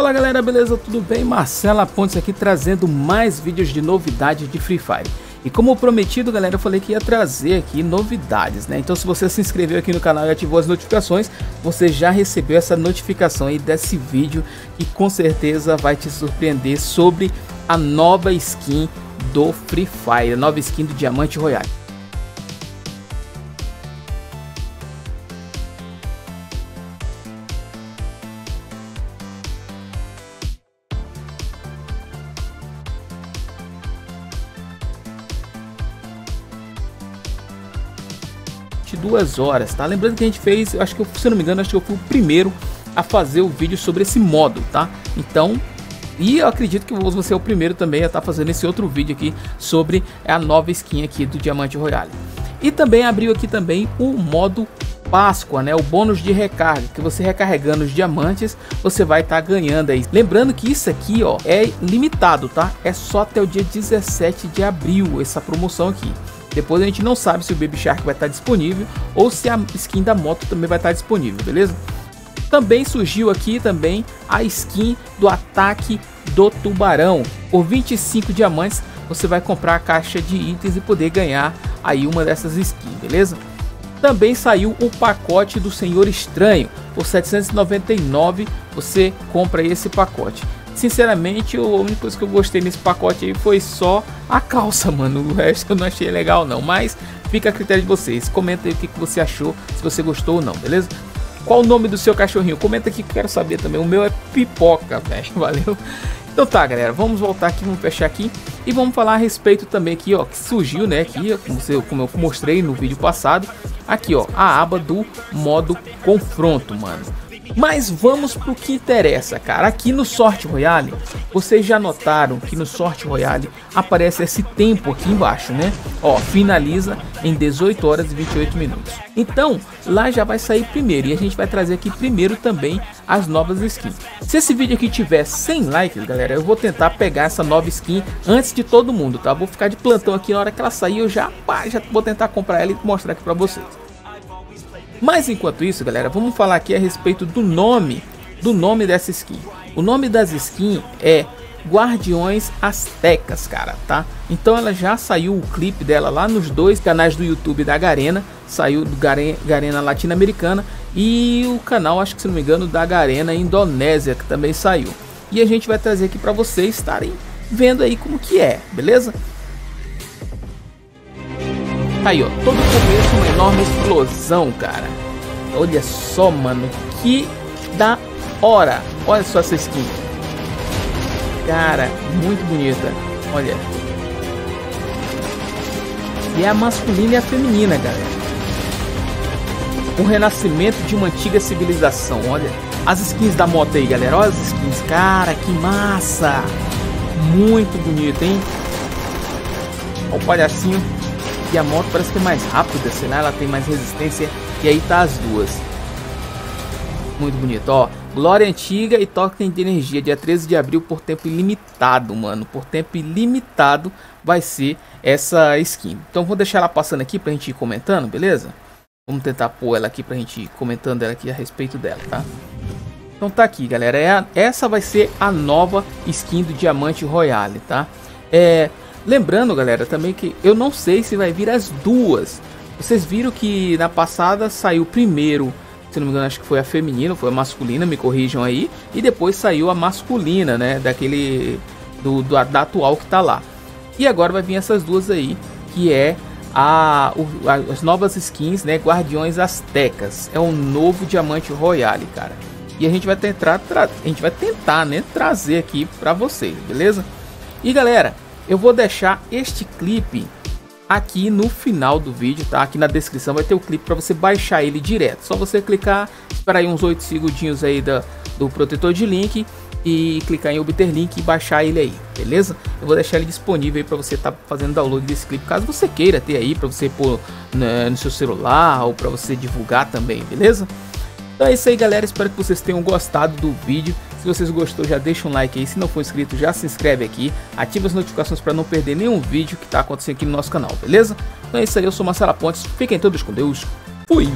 Fala galera, beleza? Tudo bem? Marcela Pontes aqui trazendo mais vídeos de novidades de Free Fire. E como prometido, galera, eu falei que ia trazer aqui novidades, né? Então se você se inscreveu aqui no canal e ativou as notificações, você já recebeu essa notificação aí desse vídeo e com certeza vai te surpreender sobre a nova skin do Free Fire, a nova skin do Diamante Royale. 22 horas, tá? Lembrando que a gente fez, acho que eu, se não me engano, acho que eu fui o primeiro a fazer o vídeo sobre esse modo, tá? Então, e eu acredito que você é o primeiro também a estar tá fazendo esse outro vídeo aqui sobre a nova skin aqui do Diamante Royale. E também abriu aqui também o modo Páscoa, né? O bônus de recarga, que você recarregando os diamantes, você vai estar tá ganhando aí. Lembrando que isso aqui, ó, é limitado, tá? É só até o dia 17 de abril essa promoção aqui. Depois a gente não sabe se o Baby Shark vai estar disponível ou se a skin da moto também vai estar disponível, beleza? Também surgiu aqui também a skin do ataque do tubarão. Por 25 diamantes você vai comprar a caixa de itens e poder ganhar aí uma dessas skins, beleza? Também saiu o pacote do Senhor Estranho. Por 799 você compra esse pacote. Sinceramente, a única coisa que eu gostei nesse pacote aí foi só a calça, mano. O resto eu não achei legal não, mas fica a critério de vocês. Comenta aí o que, que você achou, se você gostou ou não, beleza? Qual o nome do seu cachorrinho? Comenta aqui que eu quero saber também. O meu é Pipoca, velho. Valeu? Então tá, galera, vamos voltar aqui, vamos fechar aqui e vamos falar a respeito também aqui, ó, que surgiu, né, aqui, como, você, como eu mostrei no vídeo passado, aqui, ó, a aba do modo confronto, mano. Mas vamos pro que interessa, cara. Aqui no Sorte Royale, vocês já notaram que no Sorte Royale aparece esse tempo aqui embaixo, né? Ó, finaliza em 18 horas e 28 minutos. Então, lá já vai sair primeiro e a gente vai trazer aqui primeiro também as novas skins. Se esse vídeo aqui tiver 100 likes, galera, eu vou tentar pegar essa nova skin antes de todo mundo, tá? Vou ficar de plantão aqui na hora que ela sair, eu já, pá, já vou tentar comprar ela e mostrar aqui pra vocês. Mas enquanto isso, galera, vamos falar aqui a respeito do nome, do nome dessa skin. O nome das skins é Guardiões Aztecas, cara, tá? Então ela já saiu o clipe dela lá nos dois canais do YouTube da Garena, saiu do Garena Latino-Americana e o canal, acho que se não me engano, da Garena Indonésia, que também saiu. E a gente vai trazer aqui para vocês estarem vendo aí como que é, beleza? Tá aí, ó. Todo começo uma enorme explosão, cara. Olha só, mano. Que da hora. Olha só essa skin. Cara, muito bonita. Olha. E é a masculina e a feminina, galera. O renascimento de uma antiga civilização. Olha. As skins da moto aí, galera. Olha as skins. Cara, que massa. Muito bonito, hein? Olha o palhacinho e a moto parece que é mais rápida, sei lá, ela tem mais resistência. E aí tá as duas. Muito bonito, ó. Glória Antiga e Token de Energia, dia 13 de abril, por tempo ilimitado, mano. Por tempo ilimitado vai ser essa skin. Então vou deixar ela passando aqui pra gente ir comentando, beleza? Vamos tentar pôr ela aqui pra gente ir comentando ela aqui a respeito dela, tá? Então tá aqui, galera. É a, essa vai ser a nova skin do Diamante Royale, tá? É, Lembrando, galera, também que eu não sei se vai vir as duas. Vocês viram que na passada saiu primeiro, se não me engano, acho que foi a feminina, foi a masculina, me corrijam aí, e depois saiu a masculina, né, daquele do, do da atual que tá lá. E agora vai vir essas duas aí, que é a, o, a, as novas skins, né, Guardiões Aztecas. É um novo Diamante Royale, cara. E a gente vai tentar, a gente vai tentar, né, trazer aqui para vocês, beleza? E galera, eu vou deixar este clipe aqui no final do vídeo, tá? Aqui na descrição vai ter o clipe para você baixar ele direto. Só você clicar, esperar aí uns 8 segundinhos aí da, do protetor de link e clicar em obter link e baixar ele aí, beleza? Eu vou deixar ele disponível aí para você estar tá fazendo download desse clipe, caso você queira ter aí para você pôr né, no seu celular ou para você divulgar também, beleza? Então é isso aí, galera. Espero que vocês tenham gostado do vídeo. Se vocês gostou, já deixa um like aí. Se não for inscrito, já se inscreve aqui. Ativa as notificações para não perder nenhum vídeo que está acontecendo aqui no nosso canal, beleza? Então é isso aí, eu sou Marcela Pontes. Fiquem todos com Deus. Fui!